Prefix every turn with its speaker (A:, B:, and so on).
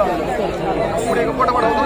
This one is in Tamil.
A: அனுபா